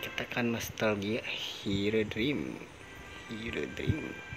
kita kan nostalgia Hero Dream. Hero Dream.